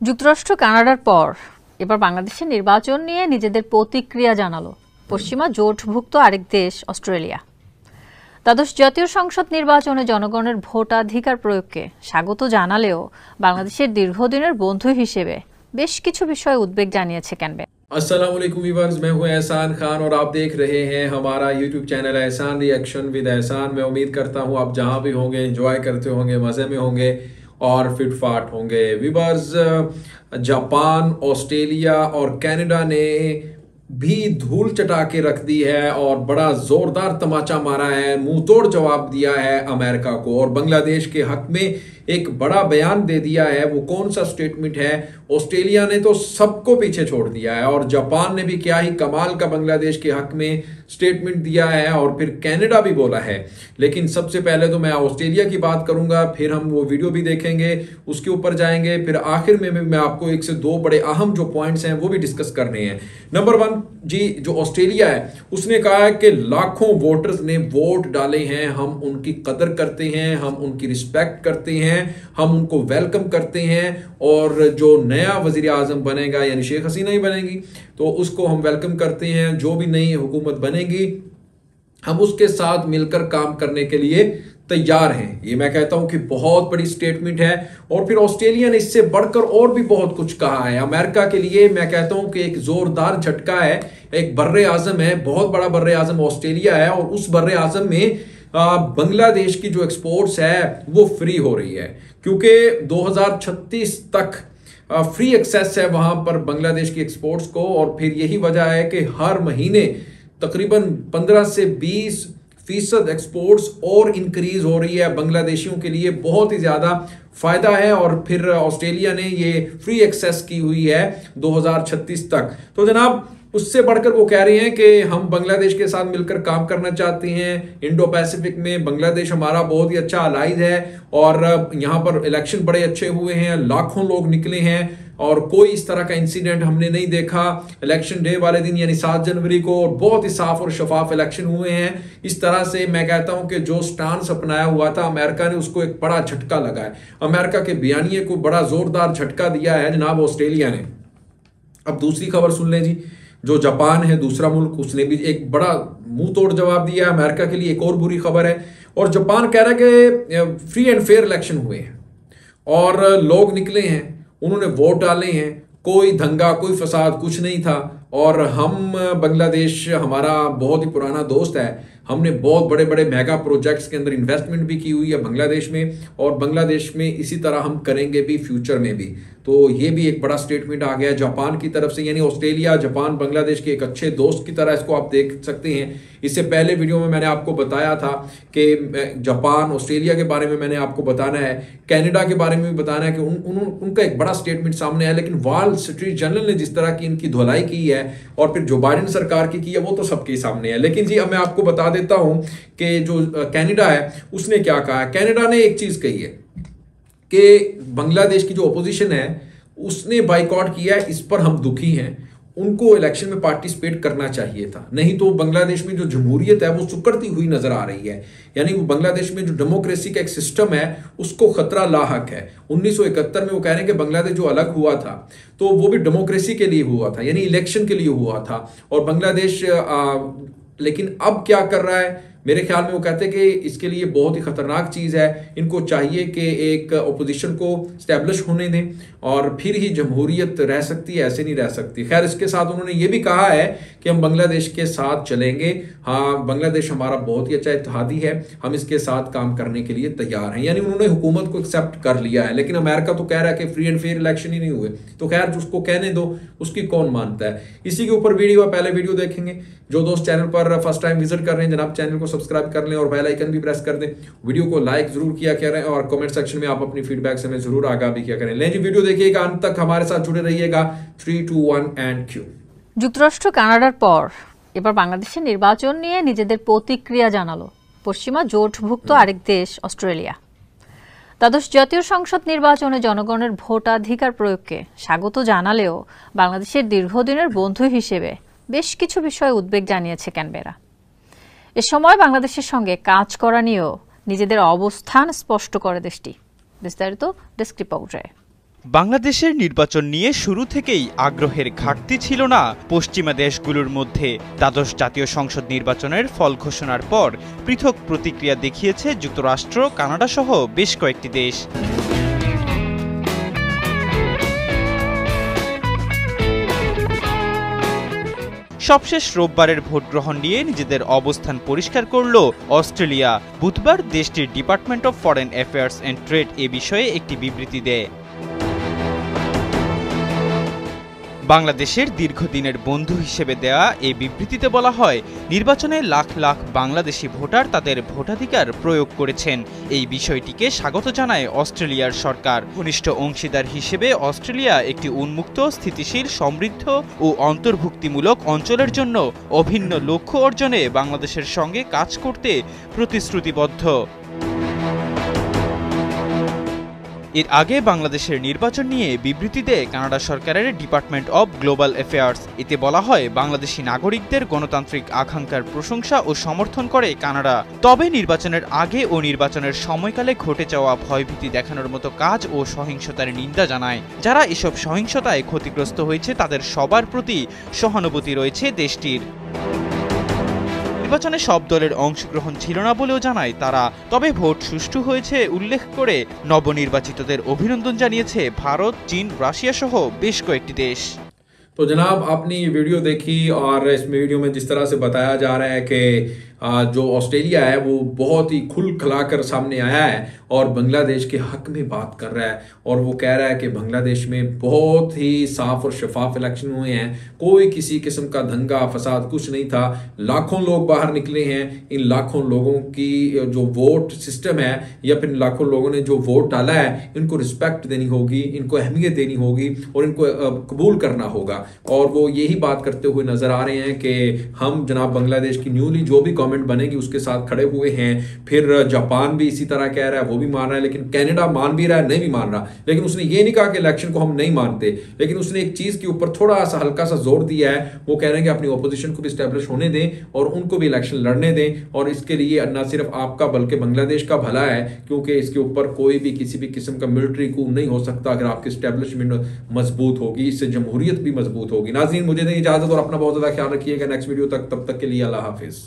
যুক্তরাষ্ট্র কানাডার পর এবার বাংলাদেশের নির্বাচন নিয়ে নিজেদের প্রতিক্রিয়া জানালো পশ্চিমা জোটভুক্ত আরেক দেশ অস্ট্রেলিয়া দ্বাদশ জাতীয় সংসদ নির্বাচনে জনগণের ভোটাধিকার প্রয়োগকে স্বাগত জানালেও বাংলাদেশের দীর্ঘদিনের বন্ধু হিসেবে বেশ কিছু বিষয়ে উদ্বেগ জানিয়েছে ক্যানবে अस्सलाम वालेकुम वीवर्स मैं हूं एहसान खान और आप देख रहे हैं हमारा YouTube channel Ehsan reaction with Ehsan मैं उम्मीद करता हूं आप जहां भी होंगे एंजॉय करते होंगे मज़े में होंगे और फिटफाट होंगे। विवर्स, जापान, ऑस्ट्रेलिया और कनाडा ने भी धूल चटा के रख दी है और बड़ा जोरदार तमाचा मारा है। मुँह तोड़ जवाब दिया है अमेरिका को और बांग्लादेश के हक में एक बड़ा बयान दे दिया है, वो कौन सा स्टेटमेंट है? ऑस्ट्रेलिया ने तो सबको पीछे छोड़ दिया है और जापान ने भी क्या ही कमाल का बांग्लादेश के हक में स्टेटमेंट दिया है और फिर कनाडा भी बोला है। लेकिन सबसे पहले तो मैं ऑस्ट्रेलिया की बात करूँगा, फिर हम वो वीडियो भी देखेंगे, उसके ऊपर जाएँगे, फिर आखिर में भी मैं आपको एक से दो बड़े अहम जो पॉइंट्स हैं, वो भी डिस्कस करने हैं। नंबर वन जी, जो ऑस्ट्रेलिया है, उसने कहा है कि लाखों वोटर्स ने वोट डाले हैं, हम उनकी कदर करते हैं, हम उनकी रिस्पेक्ट करते हैं हम उनको वेलकम करते हैं और जो नया वज़ीर आज़म बनेगा, यानी शेख हसीना ही बनेगी तो उसको हम वेलकम करते हैं, जो भी नई हुकूमत बनेगी, हम उसके साथ मिलकर काम करने के लिए तैयार हैं। ये मैं कहता हूँ कि बहुत बड़ी स्टेटमेंट है और फिर ऑस्ट्रेलिया ने इससे बढ़कर और भी बहुत कुछ कहा है। अमेरिका के लिए मैं कहता हूँ कि एक जोरदार झटका है, एक बर्र आज़म है, बहुत बड़ा बर्र आज़म ऑस्ट्रेलिया है और उस बर्र आज़म में बांग्लादेश की जो एक्सपोर्ट्स है, वो फ्री हो रही है। क्योंकि 2036 तक फ्री एक्सेस है वहाँ पर बांग्लादेश की एक्सपोर्ट्स को और फिर यही वजह है कि हर महीने तकरीबन 15 से 20 फ़ीसद एक्सपोर्ट्स और इंक्रीज हो रही है बांग्लादेशियों के लिए। बहुत ही ज़्यादा फ़ायदा है और फिर ऑस्ट्रेलिया ने ये फ्री एक्सेस की हुई है 2036 तक। तो जनाब उससे बढ़कर वो कह रहे हैं कि हम बांग्लादेश के साथ मिलकर काम करना चाहते हैं। इंडो पैसिफिक में बांग्लादेश हमारा बहुत ही अच्छा अलाइज है और यहाँ पर इलेक्शन बड़े अच्छे हुए हैं, लाखों लोग निकले हैं और कोई इस तरह का इंसिडेंट हमने नहीं देखा। इलेक्शन डे वाले दिन, यानी सात जनवरी को, और बहुत ही साफ़ और शफाफ इलेक्शन हुए हैं। इस तरह से मैं कहता हूँ कि जो स्टांस अपनाया हुआ था, अमेरिका ने उसको एक बड़ा झटका लगा है। अमेरिका के बयानिए को बड़ा जोरदार झटका दिया है जनाब ऑस्ट्रेलिया ने। अब दूसरी खबर सुन लें जी। जो जापान है, दूसरा मुल्क, उसने भी एक बड़ा मुँह तोड़ जवाब दिया अमेरिका के लिए एक और बुरी खबर है। और जापान कह रहा है कि फ्री एंड फेयर इलेक्शन हुए हैं। और लोग निकले हैं, उन्होंने वोट डाले हैं। कोई दंगा, कोई फसाद कुछ नहीं था। और हम बांग्लादेश हमारा बहुत ही पुराना दोस्त है। हमने बहुत बड़े बड़े मेगा प्रोजेक्ट्स के अंदर इन्वेस्टमेंट भी की हुई है बांग्लादेश में और बांग्लादेश में इसी तरह हम करेंगे भी फ्यूचर में भी। तो ये भी एक बड़ा स्टेटमेंट आ गया जापान की तरफ़ से यानी ऑस्ट्रेलिया जापान बांग्लादेश के एक अच्छे दोस्त की तरह इसको आप देख सकते हैं। इससे पहले वीडियो में मैंने आपको बताया था कि जापान ऑस्ट्रेलिया के बारे में मैंने आपको बताना है। कनाडा के बारे में भी बताना है कि उन, उन, उनका एक बड़ा स्टेटमेंट सामने है लेकिन वॉल स्ट्रीट जर्नल ने जिस तरह की इनकी धुलाई की है और फिर जो बाइडन सरकार की की है वो तो सबके सामने है। लेकिन जी अब मैं आपको बता देता हूँ कि जो कैनेडा है, उसने क्या कहा? है कैनेडा ने एक चीज़ कही है कि बांग्लादेश की जो अपोजिशन है, उसने बाइकआउट किया है, इस पर हम दुखी हैं। उनको इलेक्शन में पार्टिसिपेट करना चाहिए था। नहीं तो बांग्लादेश में जो जमहूरियत है, वो सुकड़ती हुई नज़र आ रही है। यानी वो बांग्लादेश में जो डेमोक्रेसी का एक सिस्टम है, उसको खतरा लाक है। 1971 में वो कह रहे हैं कि बांग्लादेश जो अलग हुआ था तो वो भी डेमोक्रेसी के लिए हुआ था, यानी इलेक्शन के लिए हुआ था। और बांग्लादेश लेकिन अब क्या कर रहा है? मेरे ख्याल में वो कहते हैं कि इसके लिए बहुत ही खतरनाक चीज़ है। इनको चाहिए कि एक अपोजिशन को स्टैब्लिश होने दें और फिर ही जमहूरियत रह सकती है, ऐसे नहीं रह सकती। खैर, इसके साथ उन्होंने ये भी कहा है कि हम बांग्लादेश के साथ चलेंगे। हाँ बांग्लादेश हमारा बहुत ही अच्छा इतिहादी है। हम इसके साथ काम करने के लिए तैयार हैं। यानी उन्होंने हुकूमत को एक्सेप्ट कर लिया है। लेकिन अमेरिका तो कह रहा है कि फ्री एंड फेयर इलेक्शन ही नहीं हुए। तो खैर उसको कहने दो, उसकी कौन मानता है? इसी के ऊपर वीडियो पहले वीडियो देखेंगे। जो दोस्त चैनल पर फ़र्स्ट टाइम विज़िट कर रहे हैं, जनाब चैनल को सब्सक्राइब कर लें और बेल आइकन भी प्रेस कर दें वीडियो को लाइक जरूर किया करें और कमेंट सेक्शन में आप अपनी फीडबैक से हमें जरूर आगाह भी किया करें लें जी वीडियो देखिएगा अंत तक हमारे साथ जुड़े रहिएगा three two one and Q যুক্তরাষ্ট্র কানাডার পর এবার বাংলাদেশের নির্বাচন নিয়ে নিজেদের প্রতিক্রিয়া জানালো পশ্চিমা জোটভুক্ত আরেক দেশ অস্ট্রেলিয়া দ্বাদশ জাতীয় সংসদ নির্বাচনে জনগণের ভোটাধিকার প্রয়োগকে স্বাগত জানালেও বাংলাদেশের দীর্ঘদিনের বন্ধু হিসেবে বেশ কিছু বিষয়ে উদ্বেগ জানিয়েছে ক্যানবেরা এ সময় বাংলাদেশের সঙ্গে কাজ করা নিয়েও নিজেদের অবস্থান স্পষ্ট করে দেশটি। বিস্তারিত ডেস্ক বাংলাদেশের নির্বাচন নিয়ে শুরু থেকেই আগ্রহের ঘাটতি ছিল না পশ্চিমা দেশগুলোর মধ্যে। দ্বাদশ জাতীয় সংসদ নির্বাচনের ফল ঘোষণার পর পৃথক প্রতিক্রিয়া দেখিয়েছে যুক্তরাষ্ট্র, কানাডা সহ বেশ কয়েকটি দেশ। সবশেষ রোববারের ভোট গ্রহণ নিয়ে নিজেদের অবস্থান পরিষ্কার করল অস্ট্রেলিয়া। বুধবার দেশটির department of foreign affairs and trade এ বিষয়ে একটি বিবৃতি দেয়। বাংলাদেশের দীর্ঘদিনের বন্ধু হিসেবে দেয়া এই বিবৃতিতে বলা হয়, নির্বাচনে লাখ লাখ বাংলাদেশি ভোটার তাদের ভোটাধিকার প্রয়োগ করেছেন। এই বিষয়টিকে স্বাগত জানায় অস্ট্রেলিয়ার সরকার। ঘনিষ্ঠ অংশীদার হিসেবে অস্ট্রেলিয়া একটি উন্মুক্ত, স্থিতিশীল, সমৃদ্ধ ও অন্তর্ভুক্তিমূলক অঞ্চলের জন্য অভিন্ন লক্ষ্য অর্জনে বাংলাদেশের সঙ্গে কাজ করতে প্রতিশ্রুতিবদ্ধ। এর আগে বাংলাদেশের নির্বাচন নিয়ে বিবৃতি দেয় কানাডা সরকারের ডিপার্টমেন্ট অব গ্লোবাল অ্যাফেয়ার্স। এতে বলা হয়, বাংলাদেশি নাগরিকদের গণতান্ত্রিক আকাঙ্ক্ষার প্রশংসা ও সমর্থন করে কানাডা। তবে নির্বাচনের আগে ও নির্বাচনের সময়কালে ঘটে যাওয়া ভয়ভীতি দেখানোর মতো কাজ ও সহিংসতার নিন্দা জানায়। যারা এসব সহিংসতায় ক্ষতিগ্রস্ত হয়েছে, তাদের সবার প্রতি সহানুভূতি রয়েছে দেশটির। নির্বাচনে সব দলের অংশগ্রহণ ছিল না বলেও জানায় তারা। তবে ভোট সুষ্ঠু হয়েছে উল্লেখ করে নবনির্বাচিতদের অভিনন্দন জানিয়েছে ভারত, চীন রাশিয়া সহ বেশ কয়েকটি দেশ। तो जनाब, आपने ये वीडियो देखी और इस वीडियो में जिस तरह से बताया जा रहा है कि जो ऑस्ट्रेलिया है, वो बहुत ही खुल खलाकर सामने आया है और बांग्लादेश के हक में बात कर रहा है और वो कह रहा है कि बांग्लादेश में बहुत ही साफ़ और शफाफ इलेक्शन हुए हैं। कोई किसी किस्म का दंगा, फसाद कुछ नहीं था। लाखों लोग बाहर निकले हैं। इन लाखों लोगों की जो वोट सिस्टम है या फिर लाखों लोगों ने जो वोट डाला है, इनको रिस्पेक्ट देनी होगी, इनको अहमियत देनी होगी और इनको कबूल करना होगा। और वो यही बात करते हुए नज़र आ रहे हैं कि हम जनाब बांग्लादेश की न्यूली जो भी गवर्नमेंट बनेगी, उसके साथ खड़े हुए हैं। फिर जापान भी इसी तरह कह रहा है, वो भी मान रहा है, लेकिन कैनेडा मान भी रहा है, नहीं भी मान रहा। लेकिन उसने ये नहीं कहा कि इलेक्शन को हम नहीं मानते। लेकिन उसने एक चीज़ के ऊपर थोड़ा सा हल्का सा ज़ोर दिया है। वो कह रहे हैं कि अपनी ऑपोजिशन को भी स्टैब्लिश होने दें और उनको भी इलेक्शन लड़ने दें। और इसके लिए न सिर्फ़ आपका, बल्कि बांग्लादेश का भला है, क्योंकि इसके ऊपर कोई भी किसी भी किस्म का मिलिट्री कू नहीं हो सकता अगर आपकी स्टैब्लिशमेंट मज़बूत होगी। इससे जमहूरियत भी मज़बूत होगी। नाजीन मुझे नहीं इजाज़त और अपना बहुत ज़्यादा ख्याल रखिएगा। नेक्स्ट वीडियो तक, तब तक के लिए अल्लाह हाफिज़।